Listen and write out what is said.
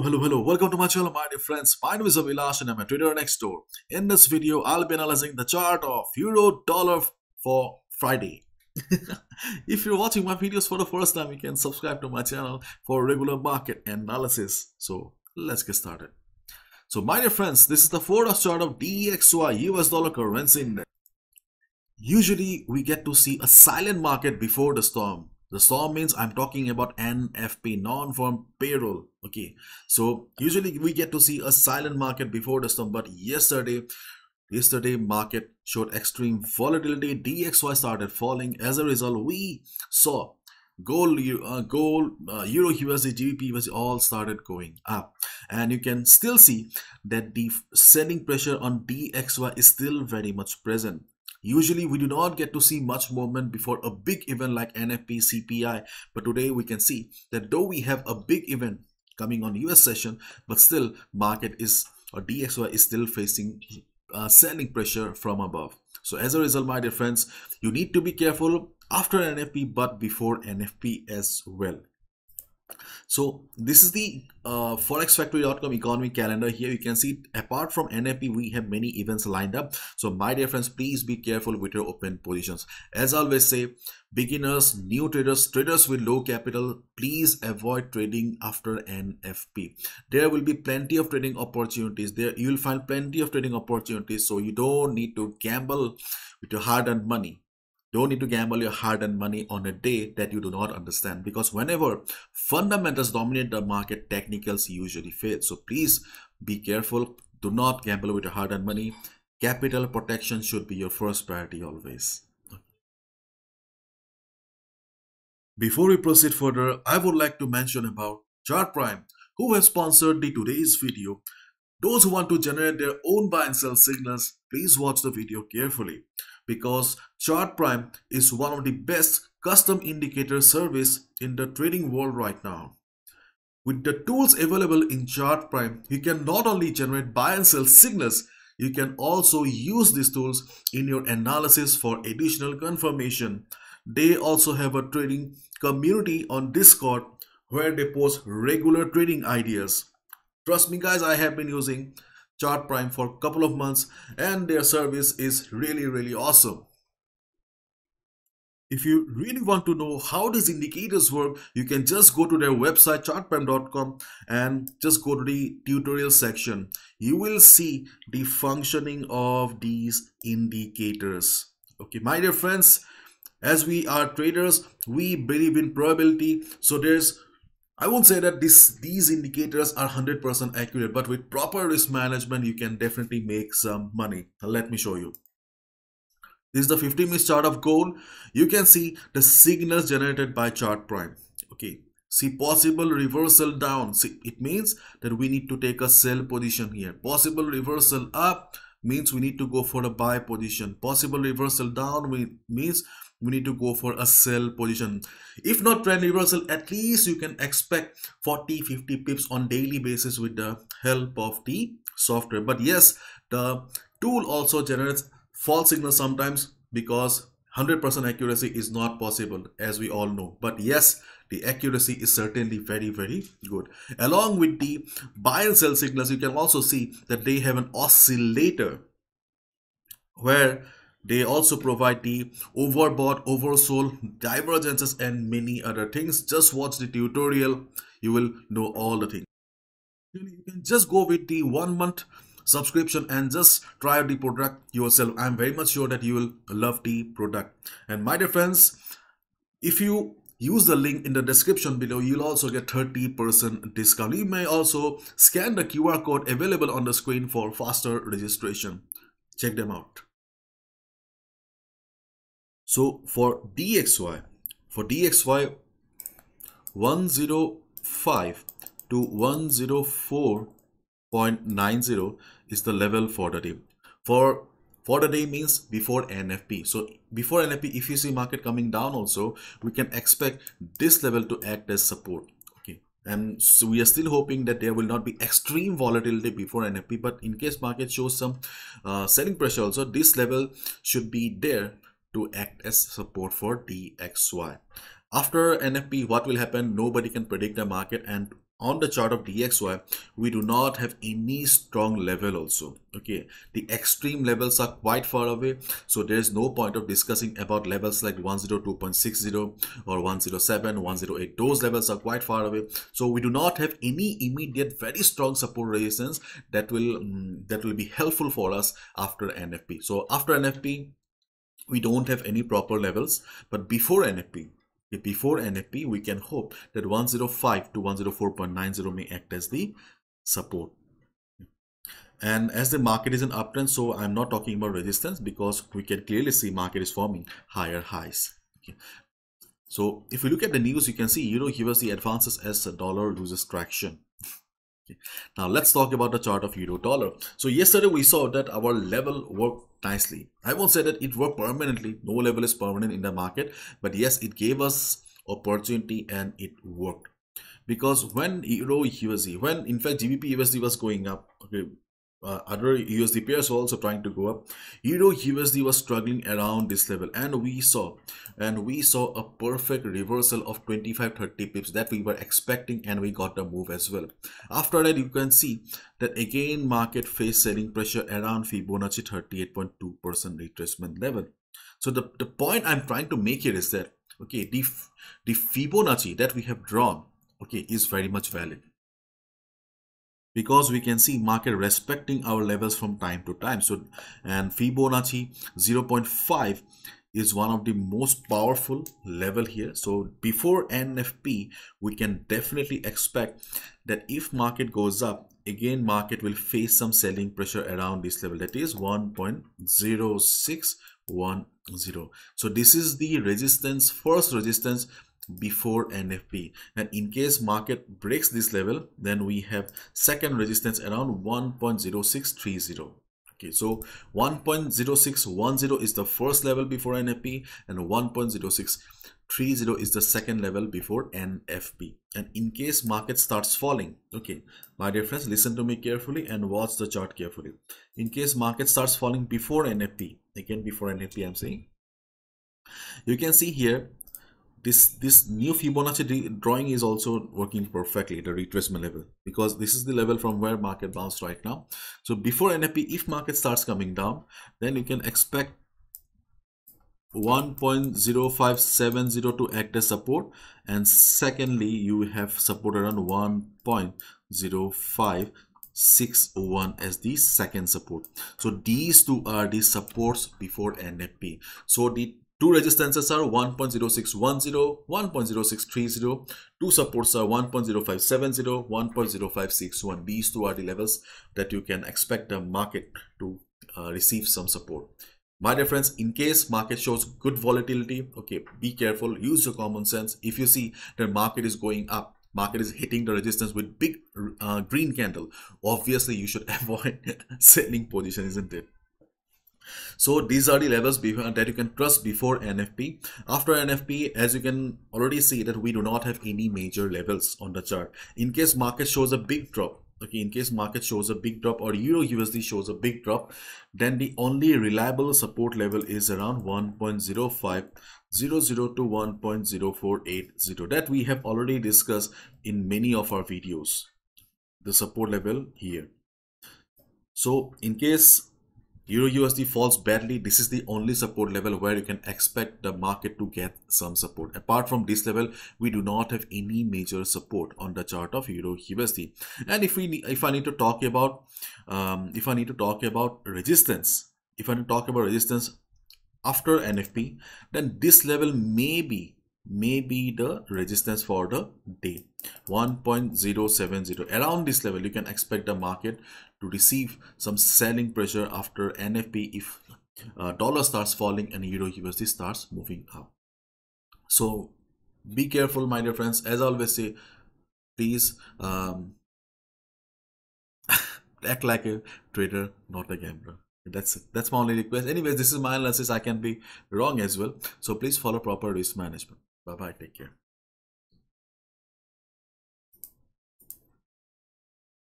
Hello, hello. Welcome to my channel, my dear friends. My name is Abhilash and I'm a trader next door. In this video, I'll be analyzing the chart of Euro Dollar for Friday. if you're watching my videos for the first time, you can subscribe to my channel for regular market analysis. So let's get started. So my dear friends, this is the forecast chart of DXY US dollar currency index. Usually we get to see a silent market before the storm the storm means i'm talking about nfp non-farm payroll. Okay. So usually we get to see a silent market before the storm but yesterday yesterday market showed extreme volatility. Dxy started falling. As a result we saw gold uh, gold uh, euro usd gbp was all started going up. And you can still see that the selling pressure on dxy is still very much present Usually we do not get to see much movement before a big event like NFP, CPI, but today we can see that though we have a big event coming on US session, but still market is or DXY is still facing uh, selling pressure from above. So as a result, my dear friends, you need to be careful after NFP but before NFP as well. So this is the uh, forexfactory.com economy calendar. Here you can see apart from NFP, we have many events lined up. So my dear friends, please be careful with your open positions. As I always say, beginners, new traders, traders with low capital, please avoid trading after NFP. There will be plenty of trading opportunities. There you will find plenty of trading opportunities. So you don't need to gamble with your hard-earned money don't need to gamble your hard-earned money on a day that you do not understand because whenever fundamentals dominate the market, technicals usually fail. So please be careful. Do not gamble with your hard-earned money. Capital protection should be your first priority always. Before we proceed further, I would like to mention about Chart Prime, who has sponsored the today's video. Those who want to generate their own buy and sell signals, please watch the video carefully because Chart Prime is one of the best custom indicator service in the trading world right now. With the tools available in Chart Prime, you can not only generate buy and sell signals, you can also use these tools in your analysis for additional confirmation. They also have a trading community on Discord where they post regular trading ideas. Trust me guys, I have been using Chart Prime for a couple of months and their service is really really awesome. If you really want to know how these indicators work, you can just go to their website chartprime.com and just go to the tutorial section. You will see the functioning of these indicators. Okay, my dear friends, as we are traders, we believe in probability. So there's I won't say that this these indicators are 100% accurate, but with proper risk management, you can definitely make some money. Let me show you. This is the 50 minute chart of gold. You can see the signals generated by chart prime. Okay. See possible reversal down. See, it means that we need to take a sell position here. Possible reversal up means we need to go for a buy position. Possible reversal down means we need to go for a sell position. If not trend reversal at least you can expect 40 50 pips on daily basis with the help of the software. But yes the tool also generates false signals sometimes because 100% accuracy is not possible as we all know. But yes the accuracy is certainly very very good. Along with the buy and sell signals you can also see that they have an oscillator where they also provide the overbought, oversold, divergences and many other things. Just watch the tutorial. You will know all the things. You can just go with the one month subscription and just try the product yourself. I'm very much sure that you will love the product. And my dear friends, if you use the link in the description below you'll also get 30% discount you may also scan the qr code available on the screen for faster registration check them out so for dxy, for dxy 105 to 104.90 is the level for the day. For for the day means before NFP. So before NFP, if you see market coming down also, we can expect this level to act as support. Okay. And so we are still hoping that there will not be extreme volatility before NFP. But in case market shows some uh, selling pressure also, this level should be there to act as support for DXY. After NFP, what will happen? Nobody can predict the market and on the chart of DXY, we do not have any strong level also. Okay, the extreme levels are quite far away. So there is no point of discussing about levels like 102.60 or 107, 108. Those levels are quite far away. So we do not have any immediate very strong support resistance that will um, that will be helpful for us after NFP. So after NFP, we don't have any proper levels, but before NFP, before NFP, we can hope that 105 to 104.90 may act as the support. And as the market is an uptrend, so I'm not talking about resistance because we can clearly see market is forming higher highs. Okay. So if we look at the news, you can see Euro the advances as the dollar loses traction. Now let's talk about the chart of Euro dollar. So yesterday we saw that our level worked nicely. I won't say that it worked permanently. No level is permanent in the market, but yes, it gave us opportunity and it worked. Because when Euro USD, when in fact GBP USD was going up, okay, uh, other USD pairs also trying to go up. Euro USD was struggling around this level and we saw and we saw a perfect reversal of 25-30 pips that we were expecting and we got a move as well. After that you can see that again market faced selling pressure around Fibonacci 38.2% retracement level. So the, the point I'm trying to make here is that okay the, the Fibonacci that we have drawn okay is very much valid because we can see market respecting our levels from time to time. So and Fibonacci 0.5 is one of the most powerful level here. So before NFP we can definitely expect that if market goes up again market will face some selling pressure around this level. That is 1.0610 so this is the resistance first resistance before NFP and in case market breaks this level then we have second resistance around 1.0630 okay so 1.0610 is the first level before NFP and 1.0630 is the second level before NFP and in case market starts falling okay my dear friends listen to me carefully and watch the chart carefully. In case market starts falling before NFP again before NFP I'm saying you can see here this this new Fibonacci drawing is also working perfectly at a retracement level because this is the level from where market bounced right now. So before NFP, if market starts coming down, then you can expect 1.0570 to act as support. And secondly you have support around 1.0561 as the second support. So these two are the supports before nfp so the Two resistances are 1.0610, 1.0630. Two supports are 1.0570, 1.0561. These two are the levels that you can expect the market to uh, receive some support. My dear friends, in case market shows good volatility, okay, be careful, use your common sense. If you see the market is going up, market is hitting the resistance with big uh, green candle, obviously you should avoid selling position, isn't it? So these are the levels uh, that you can trust before NFP. After NFP, as you can already see that we do not have any major levels on the chart. In case market shows a big drop, okay in case market shows a big drop or euro usd shows a big drop then the only reliable support level is around 1.0500 to 1.0480 that we have already discussed in many of our videos the support level here so in case Euro USD falls badly, this is the only support level where you can expect the market to get some support. Apart from this level, we do not have any major support on the chart of Euro USD. And if we if I need to talk about um, if I need to talk about resistance, if I need to talk about resistance after NFP, then this level may be may be the resistance for the day. 1.070 around this level you can expect the market to receive some selling pressure after NFP if uh, dollar starts falling and euro USD starts moving up. So be careful my dear friends. As I always say please um, act like a trader not a gambler. That's that's my only request. Anyways this is my analysis. I can be wrong as well. So please follow proper risk management Bye bye. Take care.